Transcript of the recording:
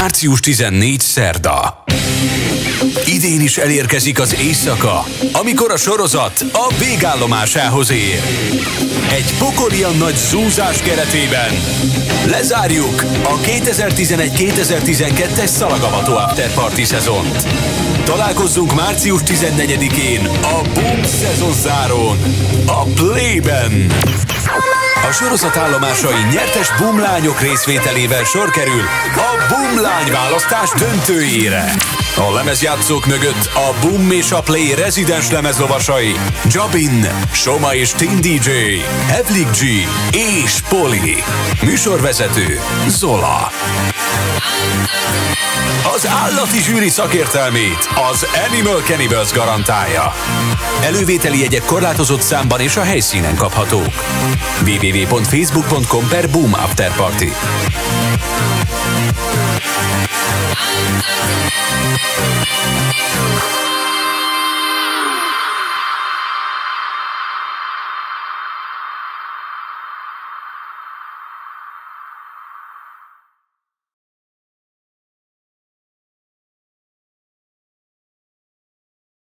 Március 14 szerda. Idén is elérkezik az éjszaka, amikor a sorozat a végállomásához ér. Egy pokolian nagy zúzás keretében lezárjuk a 2011-2012-es Szalagavató After szezont. Találkozzunk március 14-én a Boom szezon zárón, a Playben. A sorozat állomásai nyertes bumlányok részvételével sor kerül a Bumlány választás döntőjére. A lemezjátszók mögött a Boom és a Play rezidens lemezlovasai Jabin, Soma és Tin DJ, Evlik G és Poli. Műsorvezető Zola. Az állati zsűri szakértelmét az Animal Cannibals garantálja. Elővételi jegyek korlátozott számban és a helyszínen kaphatók. www.facebook.com per Boom After Party.